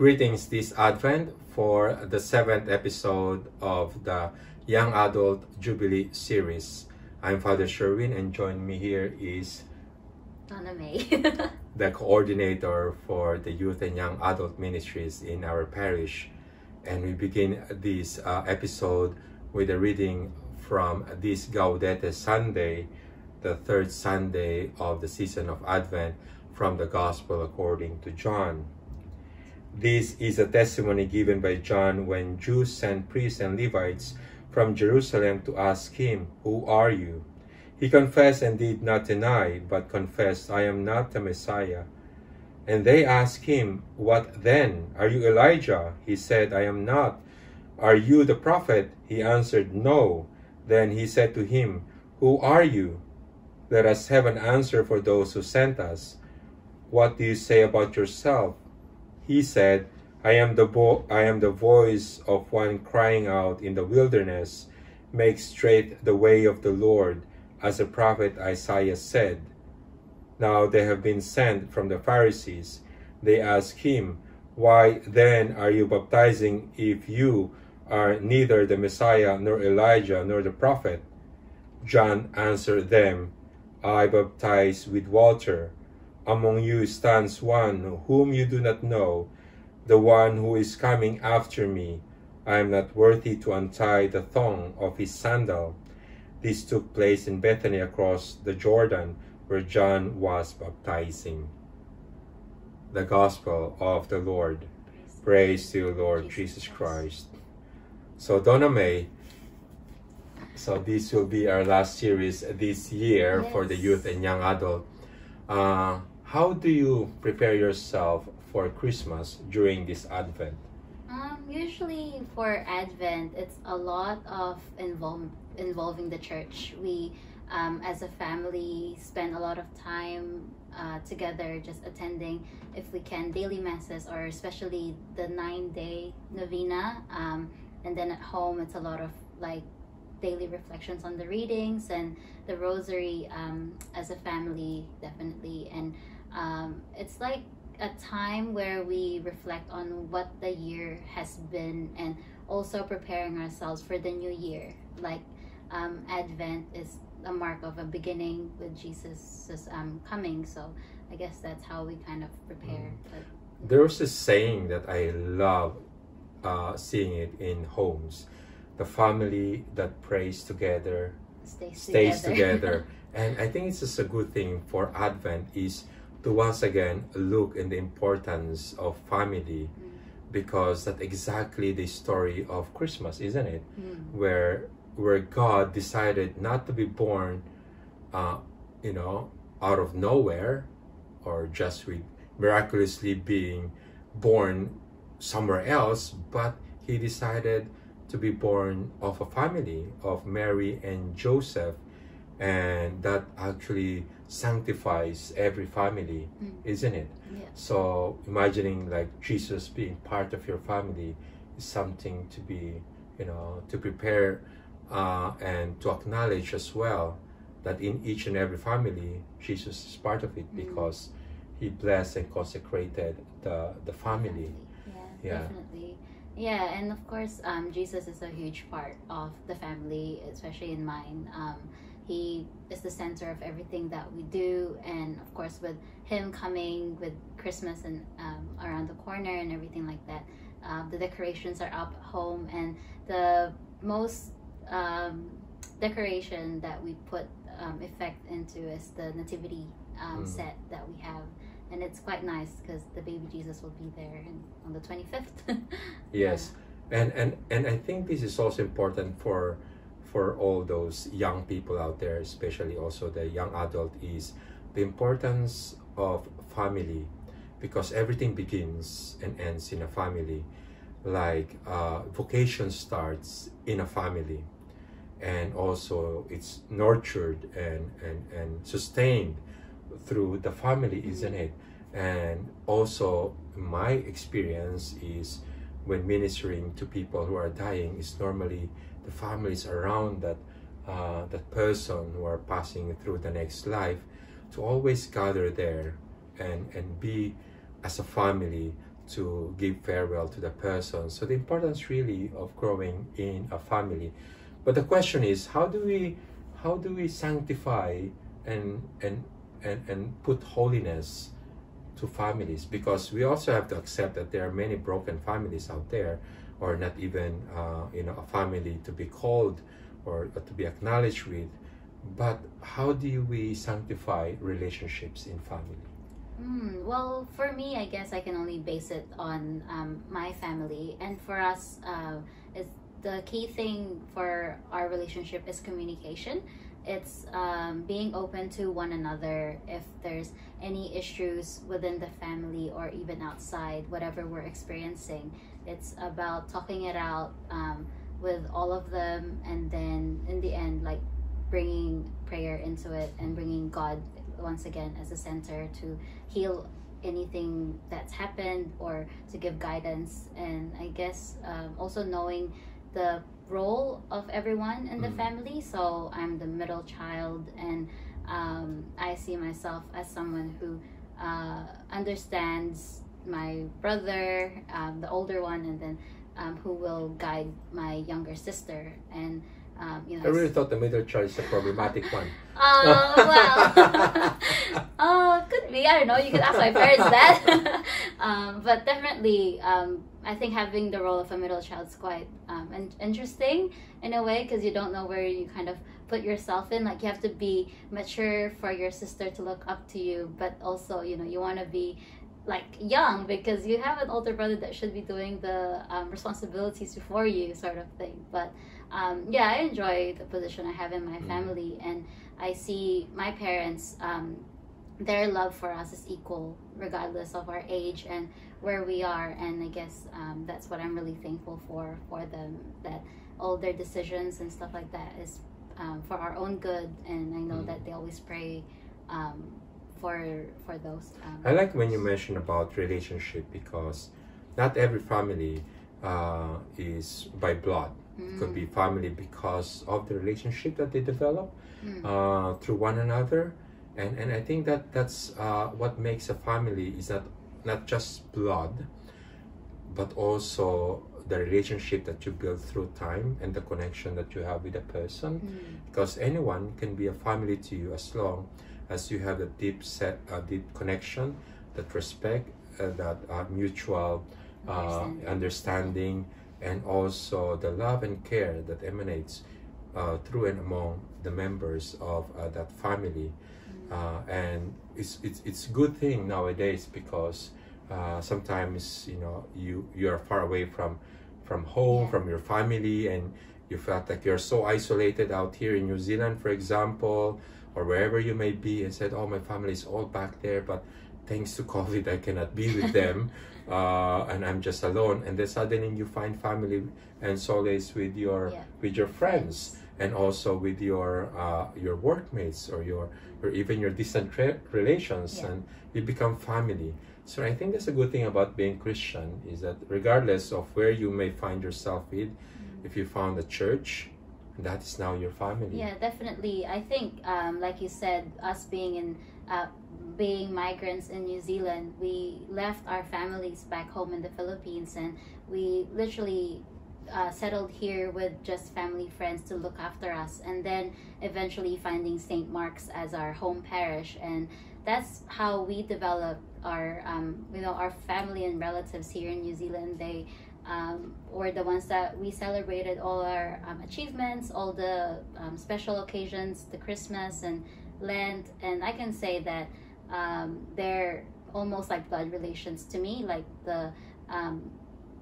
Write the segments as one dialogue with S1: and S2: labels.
S1: Greetings this Advent for the seventh episode of the Young Adult Jubilee series. I'm Father Sherwin, and joining me here is
S2: Donamae.
S1: the coordinator for the Youth and Young Adult Ministries in our parish. And we begin this uh, episode with a reading from this Gaudete Sunday, the third Sunday of the season of Advent, from the Gospel according to John. This is a testimony given by John when Jews sent priests and Levites from Jerusalem to ask him, Who are you? He confessed and did not deny, but confessed, I am not the Messiah. And they asked him, What then? Are you Elijah? He said, I am not. Are you the prophet? He answered, No. Then he said to him, Who are you? Let us have an answer for those who sent us. What do you say about yourself? He said, I am the I am the voice of one crying out in the wilderness, make straight the way of the Lord, as the prophet Isaiah said. Now they have been sent from the Pharisees. They ask him, Why then are you baptizing if you are neither the Messiah nor Elijah nor the prophet? John answered them, I baptize with water. Among you stands one whom you do not know, the one who is coming after me. I am not worthy to untie the thong of his sandal. This took place in Bethany across the Jordan, where John was baptizing. The Gospel of the Lord. Praise to you, Lord Jesus Christ. So, Donamae, so this will be our last series this year for the youth and young adult. Uh, how do you prepare yourself for Christmas during this Advent?
S2: um, usually for Advent, it's a lot of involve, involving the church. We, um, as a family, spend a lot of time uh, together just attending, if we can, daily masses or especially the nine day novena. Um, and then at home, it's a lot of like daily reflections on the readings and the rosary um, as a family, definitely. And um, it's like a time where we reflect on what the year has been and also preparing ourselves for the new year. Like um, Advent is a mark of a beginning with Jesus' um, coming. So I guess that's how we kind of prepare. But
S1: There's a saying that I love uh, seeing it in homes. The family that prays together
S2: stays,
S1: stays
S2: together.
S1: together. and I think it's just a good thing for Advent is to once again look in the importance of family because that's exactly the story of Christmas, isn't it?
S2: Mm.
S1: Where where God decided not to be born, uh, you know, out of nowhere, or just with miraculously being born somewhere else, but He decided to be born of a family of Mary and Joseph, and that actually sanctifies every family,
S2: Mm.
S1: isn't it?
S2: Yeah.
S1: So imagining like Jesus being part of your family is something to be, you know, to prepare uh, and to acknowledge as well that in each and every family, Jesus is part of it
S2: Mm.
S1: because he blessed and consecrated the, the family.
S2: Yeah,
S1: Yeah.
S2: definitely. Yeah, and of course, um, Jesus is a huge part of the family, especially in mine. Um, he is the center of everything that we do, and of course, with him coming with Christmas and um, around the corner and everything like that, uh, the decorations are up at home, and the most um, decoration that we put um, effect into is the nativity um,
S1: Mm.
S2: set that we have and it's quite nice because the baby Jesus will be there on the 25th.
S1: Yes, and and and I think this is also important for for all those young people out there, especially also the young adult, is the importance of family, because everything begins and ends in a family. Like uh, vocation starts in a family, and also it's nurtured and and and sustained through the family, isn't it? And also, my experience is when ministering to people who are dying is normally families around that uh, that person who are passing through the next life to always gather there and and be as a family to give farewell to the person. So the importance really of growing in a family. But the question is, how do we, how do we sanctify and and and, and put holiness to families? Because we also have to accept that there are many broken families out there, or not even uh, you know a family to be called or, or to be acknowledged with. But how do we sanctify relationships in family?
S2: Mm, well, for me, I guess I can only base it on um, my family, and for us, uh, the key thing for our relationship is communication. It's um, being open to one another if there's any issues within the family or even outside, whatever we're experiencing. It's about talking it out um, with all of them, and then in the end, like bringing prayer into it and bringing God once again as a center to heal anything that's happened or to give guidance and i guess um, also knowing the role of everyone in the
S1: Mm.
S2: family so i'm the middle child and um, i see myself as someone who uh, understands my brother um, the older one and then um, who will guide my younger sister and um, you know
S1: I really thought the middle child is a problematic one.
S2: Oh well. oh, could be. I don't know. You could ask my parents that. um, but definitely, um, I think having the role of a middle child is quite um, in- interesting in a way because you don't know where you kind of put yourself in. Like you have to be mature for your sister to look up to you, but also you know you want to be like young because you have an older brother that should be doing the um, responsibilities before you, sort of thing. But um, yeah, I enjoy the position I have in my
S1: Mm.
S2: family, and I see my parents. Um, their love for us is equal, regardless of our age and where we are. And I guess um, that's what I'm really thankful for for them. That all their decisions and stuff like that is um, for our own good, and I know
S1: Mm.
S2: that they always pray um, for for those. Um,
S1: I like when you mention about relationship because not every family uh, is by blood. It could be family because of the relationship that they develop
S2: Mm.
S1: uh, through one another, and and I think that that's uh, what makes a family is that not just blood, but also the relationship that you build through time and the connection that you have with a person.
S2: Mm.
S1: because anyone can be a family to you as long as you have a deep set a deep connection that respect uh, that uh, mutual uh,
S2: Understanding.
S1: understanding and also the love and care that emanates uh, through and among the members of uh, that family. Uh, and it's, it's it's good thing nowadays because uh, sometimes you know you you are far away from from home
S2: Yeah.
S1: from your family and you felt like you're so isolated out here in New Zealand for example or wherever you may be and said oh my family is all back there but thanks to COVID I cannot be with them uh, and I'm just alone and then suddenly you find family and solace with your
S2: Yeah.
S1: with your friends and also with your uh, your workmates or your or even your distant re- relations
S2: Yeah.
S1: and you become family so i think that's a good thing about being christian is that regardless of where you may find yourself with
S2: Mm.
S1: if you found a church that is now your family
S2: Yeah, definitely. I think, um, like you said, us being in, uh, being migrants in New Zealand, we left our families back home in the Philippines, and we literally uh, settled here with just family friends to look after us, and then eventually finding St. Mark's as our home parish, and that's how we developed our, um, you know, our family and relatives here in New Zealand. They um, were the ones that we celebrated all our um, achievements, all the um, special occasions, the Christmas and Lent, and I can say that um, they're almost like blood relations to me, like the um,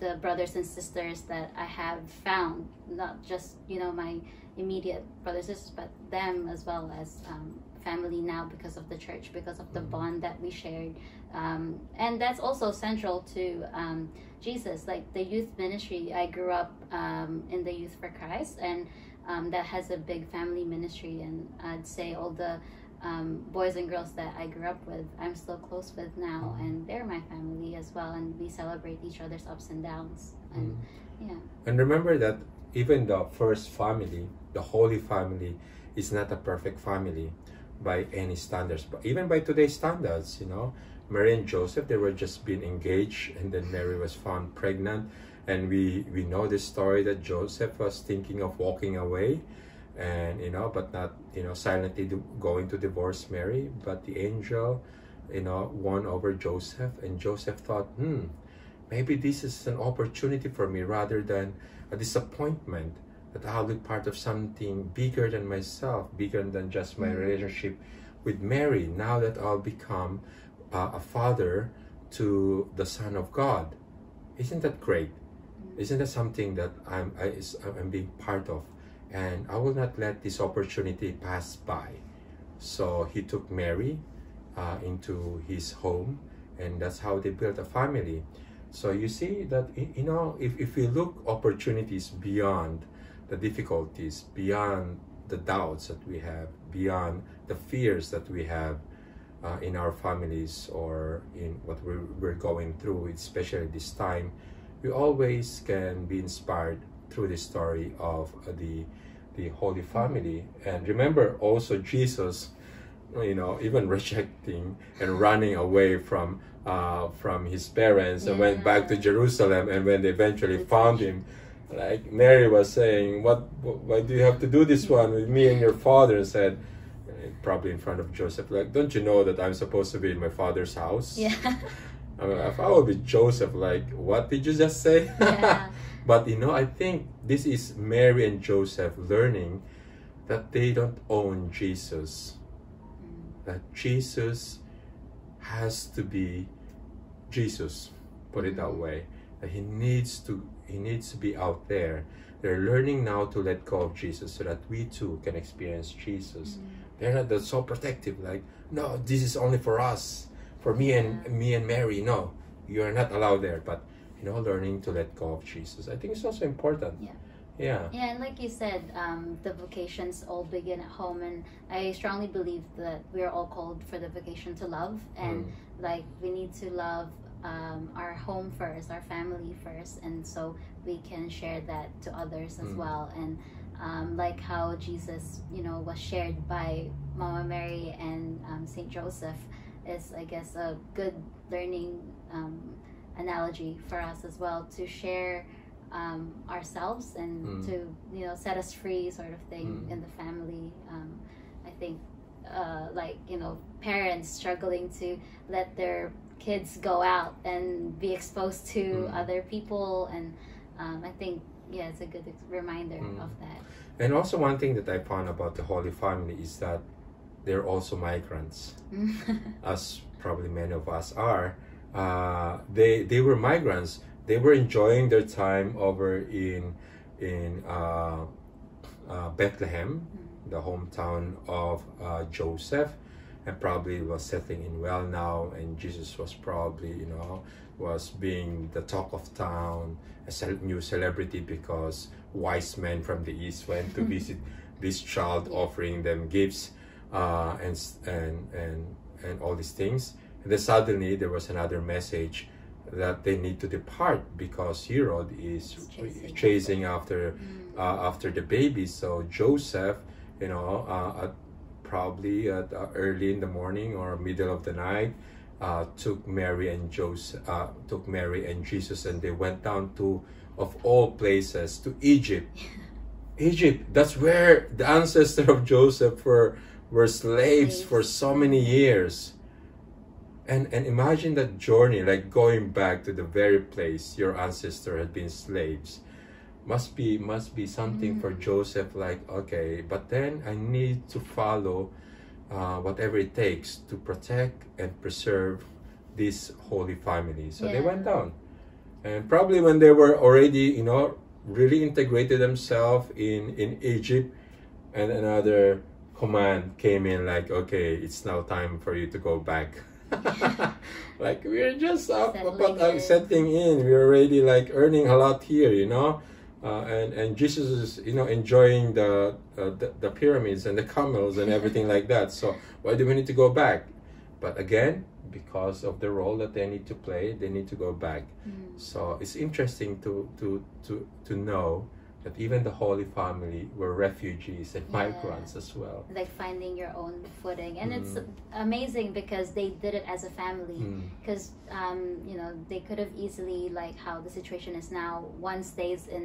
S2: the brothers and sisters that I have found, not just you know my immediate brothers and sisters, but them as well as um, family now because of the church, because of the
S1: Mhm.
S2: bond that we shared, um, and that's also central to um, Jesus, like the youth ministry. I grew up um, in the Youth for Christ, and um, that has a big family ministry. And I'd say all the um, boys and girls that I grew up with, I'm still close with now, and they're my family as well. And we celebrate each other's ups and downs. And
S1: Mm.
S2: yeah,
S1: and remember that even the first family the holy family is not a perfect family by any standards but even by today's standards you know Mary and Joseph, they were just being engaged, and then Mary was found pregnant. And we, we know this story that Joseph was thinking of walking away, and you know, but not you know silently going to divorce Mary. But the angel, you know, won over Joseph, and Joseph thought, hmm, maybe this is an opportunity for me rather than a disappointment that I'll be part of something bigger than myself, bigger than just my
S2: Mm.
S1: relationship with Mary. Now that I'll become uh, a father to the Son of God, isn't that great? Isn't that something that I'm I, is- I'm being part of? And I will not let this opportunity pass by. So he took Mary uh, into his home, and that's how they built a family. So you see that you know if, if we look opportunities beyond the difficulties, beyond the doubts that we have, beyond the fears that we have uh, in our families or in what we're, we're going through, especially this time, we always can be inspired through the story of the the Holy Family. And remember also Jesus, you know, even rejecting and running away from uh, from his parents and went back to Jerusalem. And when they eventually
S2: That's
S1: found
S2: true.
S1: him, like Mary was saying, "What? Why do you have to do this one with me and your father?" And said, probably in front of Joseph, like, "Don't you know that I'm supposed to be in my father's house?"
S2: Yeah.
S1: I mean, if I would be Joseph, like, what did you just say?
S2: Yeah.
S1: but you know, I think this is Mary and Joseph learning that they don't own Jesus.
S2: Mm.
S1: That Jesus has to be Jesus. Put it that
S2: Mhm.
S1: way. That he needs to he needs to be out there. They're learning now to let go of Jesus so that we too can experience Jesus. They're not so protective, like, no, this is only for us, for me and
S2: Yeah.
S1: me and Mary. No, you are not allowed there. But you know, learning to let go of Jesus, I think it's also important.
S2: Yeah.
S1: Yeah.
S2: Yeah, and like you said, um, the vocations all begin at home, and I strongly believe that we are all called for the vocation to love, and
S1: Mm.
S2: like we need to love um, our home first, our family first, and so we can share that to others as
S1: Mm.
S2: well. And um, like how Jesus, you know, was shared by Mama Mary and um, Saint Joseph, is I guess a good learning um, analogy for us as well to share um, ourselves and
S1: Mm.
S2: to you know set us free sort of thing
S1: Mm.
S2: in the family um, i think uh, like you know parents struggling to let their kids go out and be exposed to
S1: Mm.
S2: other people and um, i think yeah it's a good reminder
S1: Mm.
S2: of that
S1: And also, one thing that I found about the Holy Family is that they're also migrants, as probably many of us are. Uh, they they were migrants. They were enjoying their time over in in uh, uh, Bethlehem, the hometown of uh, Joseph, and probably was settling in well now. And Jesus was probably you know was being the talk of town, a new celebrity because wise men from the east went to visit this child, offering them gifts uh, and and and and all these things. And then suddenly there was another message that they need to depart because Herod is
S2: Chasing.
S1: chasing after
S2: Mm.
S1: uh, after the baby. So Joseph, you know, uh, at probably at, uh, early in the morning or middle of the night, uh, took Mary and Joseph, uh, took Mary and Jesus, and they went down to, of all places, to Egypt. Egypt. That's where the ancestor of Joseph were were slaves for so many years. And and imagine that journey, like going back to the very place your ancestor had been slaves. Must be must be something for
S2: Mm.
S1: Joseph. Like okay, but then I need to follow uh, whatever it takes to protect and preserve this holy family. So they went down, and probably when they were already, you know, really integrated themselves in in Egypt, and another command came in like, okay, it's now time for you to go back. like we're just up,
S2: Settling in.
S1: setting in. We're already like earning a lot here, you know. Uh, and and Jesus is you know enjoying the, uh, the the pyramids and the camels and everything like that. So why do we need to go back? But again, because of the role that they need to play, they need to go back.
S2: Mm.
S1: So it's interesting to to to to know that even the Holy Family were refugees and
S2: Yeah.
S1: migrants as well.
S2: like finding your own footing and it's
S1: Mm.
S2: amazing because they did it as a family
S1: Mm.
S2: because um, you know they could have easily like how the situation is now one stays in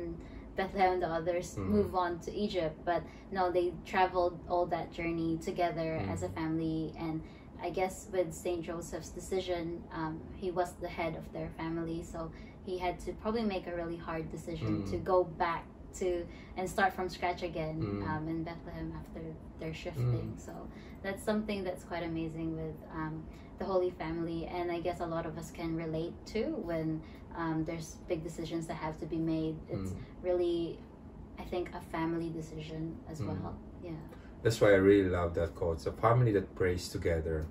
S2: bethlehem the others
S1: Mm.
S2: move on to egypt but no they traveled all that journey together
S1: Mm.
S2: as a family and i guess with saint joseph's decision um, he was the head of their family so he had to probably make a really hard decision
S1: Mm.
S2: to go back to and start from scratch again
S1: Mm.
S2: um, in bethlehem after their shifting
S1: Mm.
S2: so that's something that's quite amazing with um, the Holy Family, and I guess a lot of us can relate to when um, there's big decisions that have to be made. It's
S1: Mm.
S2: really, I think, a family decision as
S1: Mm.
S2: well. Yeah,
S1: That's why I really love that quote. It's a family that prays together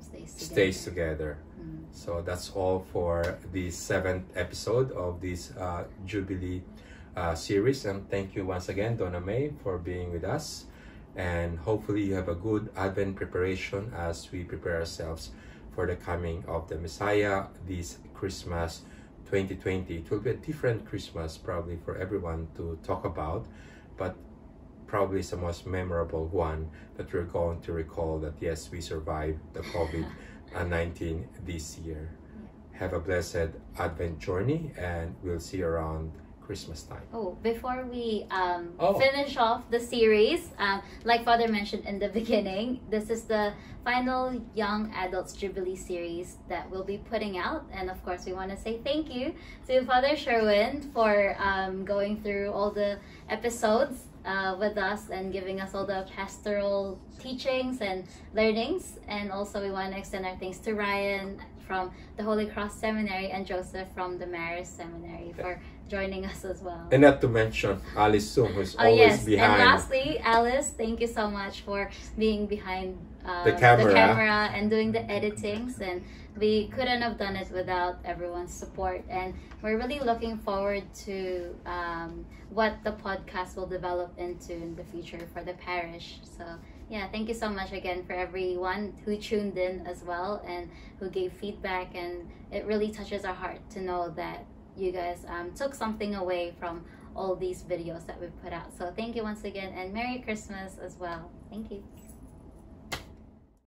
S2: stays together.
S1: stays together.
S2: Mm.
S1: So that's all for the seventh episode of this uh, Jubilee uh, series. And thank you once again, Donamae, for being with us. And hopefully, you have a good Advent preparation as we prepare ourselves for the coming of the Messiah this Christmas 2020. It will be a different Christmas, probably for everyone to talk about, but probably the most memorable one that we're going to recall that yes, we survived the COVID uh, 19 this year. Have a blessed Advent journey, and we'll see you around Christmas time.
S2: Oh, before we um,
S1: Oh.
S2: finish off the series, um, like Father mentioned in the beginning, this is the final Young Adults Jubilee series that we'll be putting out. And of course, we want to say thank you to Father Sherwin for um, going through all the episodes uh, with us and giving us all the pastoral teachings and learnings. And also, we want to extend our thanks to Ryan from the Holy Cross Seminary and Joseph from the Maris Seminary for joining us as well.
S1: And not to mention Alice Sung, who's
S2: Oh
S1: always
S2: yes,
S1: behind.
S2: and lastly, Alice, thank you so much for being behind uh,
S1: The camera.
S2: camera and doing the editings. And we couldn't have done it without everyone's support. And we're really looking forward to um, what the podcast will develop into in the future for the parish. So yeah, thank you so much again for everyone who tuned in as well and who gave feedback. And it really touches our heart to know that you guys um, took something away from all these videos that we've put out. So thank you once again and Merry Christmas as well. Thank you.